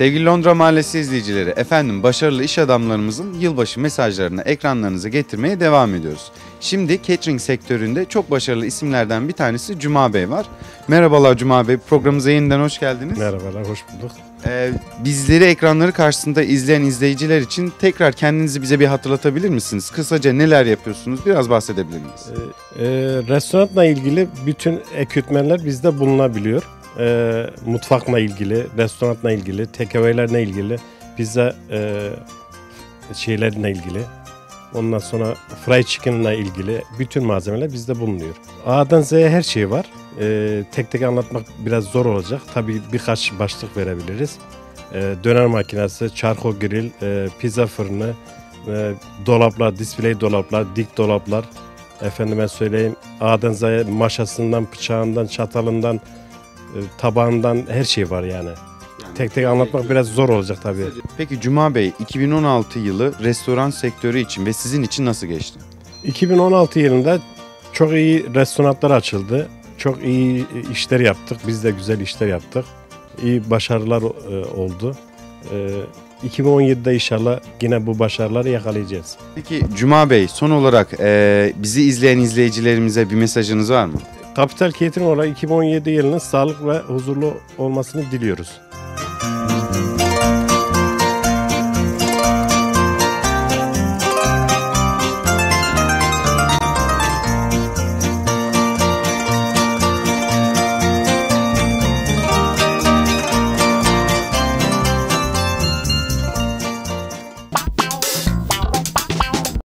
Sevgili Londra Mahallesi izleyicileri, efendim başarılı iş adamlarımızın yılbaşı mesajlarını ekranlarınıza getirmeye devam ediyoruz. Şimdi catering sektöründe çok başarılı isimlerden bir tanesi Cuma Bey var. Merhabalar Cuma Bey, programımıza yeniden hoş geldiniz. Merhabalar, hoş bulduk. Ee, bizleri ekranları karşısında izleyen izleyiciler için tekrar kendinizi bize bir hatırlatabilir misiniz? Kısaca neler yapıyorsunuz? Biraz bahsedebilir miyiz? Ee, e, restoranla ilgili bütün ekipmanlar bizde bulunabiliyor. Ee, mutfakla ilgili, restoranla ilgili, takeaway'lerle ilgili, pizza e, şeylerle ilgili, ondan sonra fried chicken'la ilgili bütün malzemeler bizde bulunuyor. A'dan Z'ye her şey var. Ee, tek tek anlatmak biraz zor olacak. Tabii birkaç başlık verebiliriz. Ee, döner makinesi, charcoal grill, e, pizza fırını, e, dolaplar, display dolaplar, dik dolaplar, efendime söyleyeyim A'dan Z'ye maşasından, bıçağından, çatalından, e, tabağından her şey var yani. Tek tek anlatmak biraz zor olacak tabii. Peki Cuma Bey, 2016 yılı restoran sektörü için ve sizin için nasıl geçti? 2016 yılında çok iyi restoranlar açıldı. Çok iyi işler yaptık. Biz de güzel işler yaptık. İyi başarılar e, oldu. E, 2017'de inşallah yine bu başarıları yakalayacağız. Peki Cuma Bey, son olarak e, bizi izleyen izleyicilerimize bir mesajınız var mı? Kapital Catering olarak 2017 yılının sağlık ve huzurlu olmasını diliyoruz.